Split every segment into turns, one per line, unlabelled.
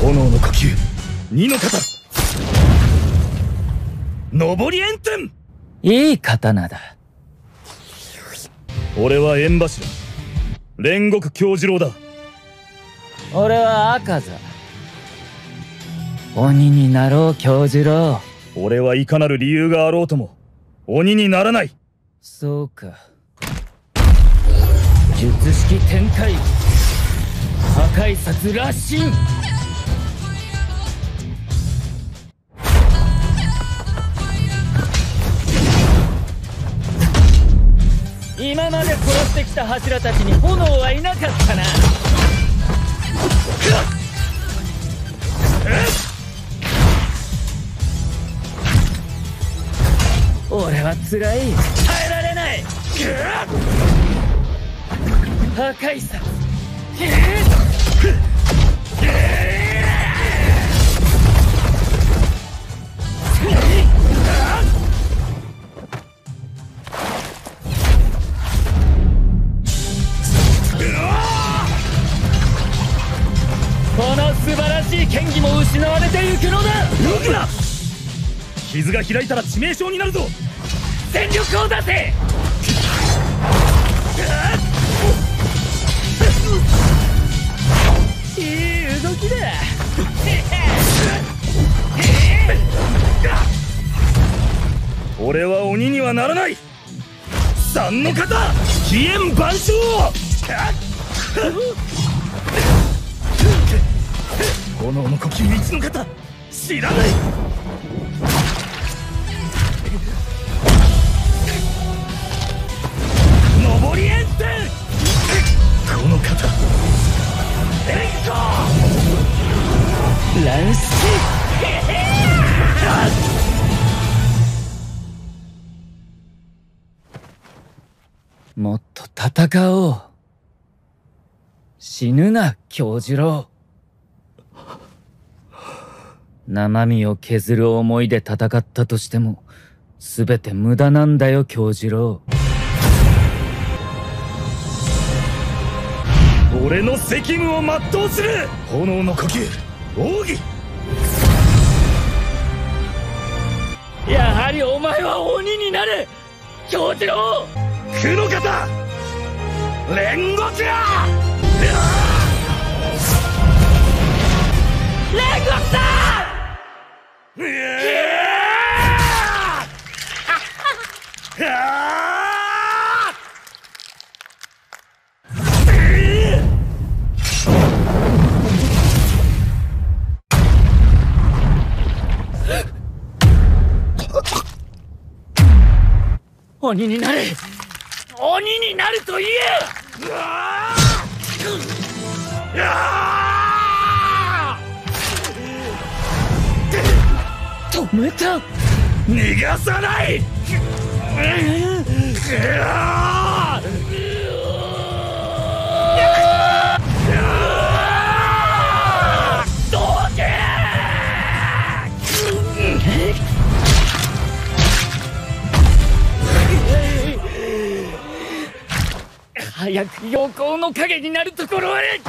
炎の呼吸。二の型。上り炎天。
いい刀だ。
俺は縁柱。煉獄京次郎だ。
俺は赤座。鬼になろう京次郎。
俺はいかなる理由があろうとも鬼にならない。
そうか。術式展開。破壊殺羅針ってきた柱たちに炎はいなかったな。俺は辛い。耐えられない。破壊さしい剣技も失われてゆくのだ。
動くな傷が開いたら致命傷になるぞ。
全力を出せ。いい動きだ。
俺は鬼にはならない。三の型。飛燕万象 炎の呼吸一の型知らない。上り炎天この型炎
乱視もっと戦おう。死ぬな京次郎。生身を削る思いで戦ったとしても全て無駄なんだよ京次郎。
俺の責務を全うする！炎の呼吸奥義！
やはりお前は鬼になる京次郎！
九の型煉獄や！
煉獄だ鬼になる鬼になると言え。
うわ
止めた。
逃がさない。
早く陽光の影になるところへ。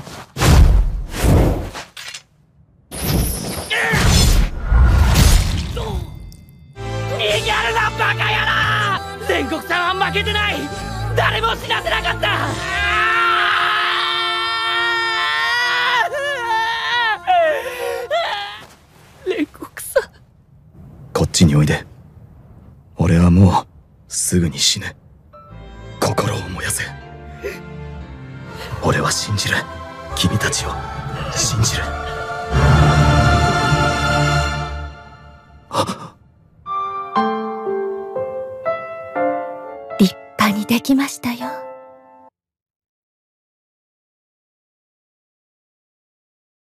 野郎煉獄さんは負けてない。誰も死なせなかった。煉獄さん。
こっちにおいで。俺はもうすぐに死ぬ心を燃やせ。俺は信じる。君たちを信じる。
立派にできましたよ。